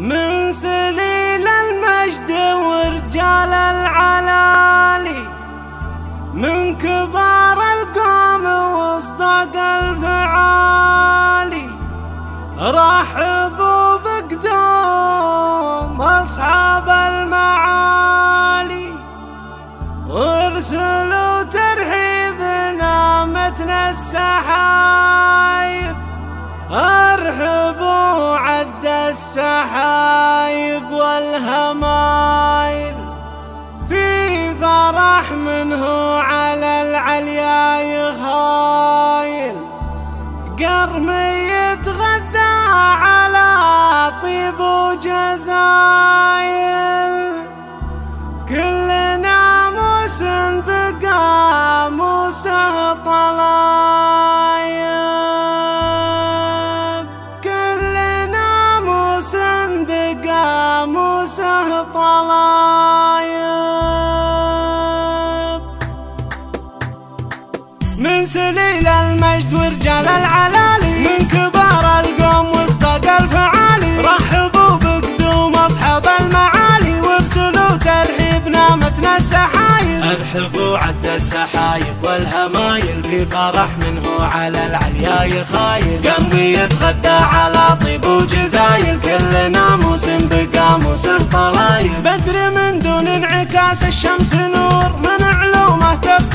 من سليل المجد ورجال العلالي من كبار القوم واصدق الفعالي رحبوا بقدوم أصحاب في فرح منه على العليا يخايل قرم يتغدى على طيب وجزايل. كل ناموس بقاموسه طلايب كل ناموس بقاموسه طلايب سليل المجد ورجال العلالي. من كبار القوم واصدق الفعالي رحبوا بقدوم أصحاب المعالي. وابتلوا ترحيبنا متن السحايب أرحبوا عد السحايب والهمايل. في فرح منه على العليا يخايل قلبي يتغدى على طيب وجزايل. كل ناموس بقاموسه طلايل بدر من دون انعكاس الشمس نور. من علومه تفتخر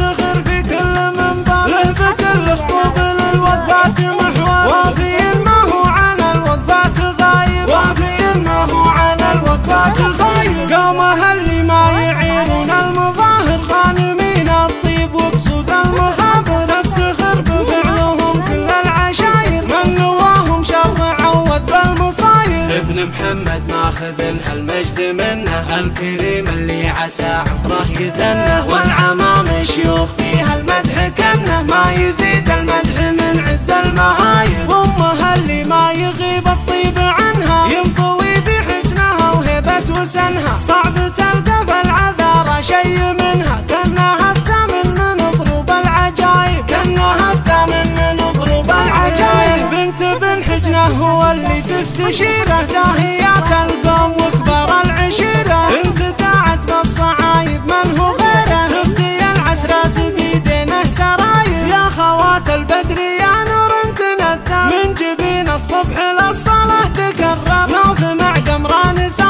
محمد ماخذ هالمجد منه الكريم اللي عسى عمره يذنه. والعمام شيوخ فيها المدح كنه ما يزيد المدح من عز المهايب امها اللي اللي تستشيره داهيات القوم وكبار العشيرة. انت داعت بالصعايب من هو غيره. تبدي العسرات بيدينه سرايب. يا خوات البدر يا نور تنثر من جبين الصبح للصلاة تكرر نوف مع قمران ظاهر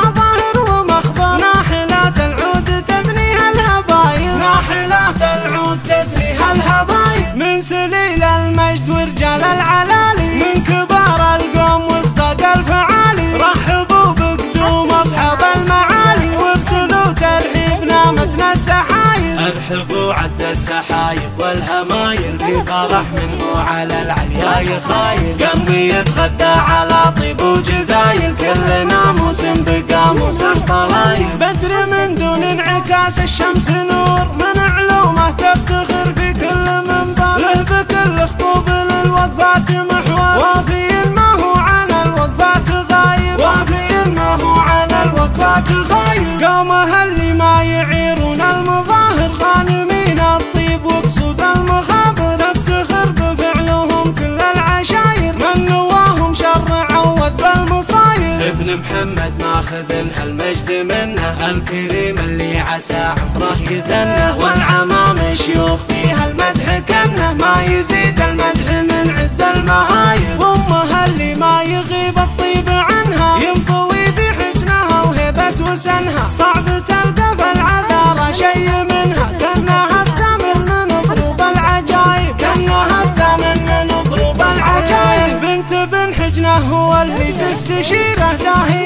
السحايل ارحبوا عد السحايب والهمايل في فرح منه على العليا يخايل قلبي يتغدى على طيب وجزايل. كل ناموس بقاموسه طلايل بدر من دون انعكاس الشمس نور. من علومه تفتخر في كل منبر له بكل خطوب ابن محمد ماخذ هالمجد منه الكريم اللي عسى عمره يذنه. والعمام شيوخ فيها المدح كنه ما يزيد المدح من عز المهايب امها اللي ما يغيب الطيب عنها ينطوي في حسنها وهيبة وسنها. صعب اللي تستشيره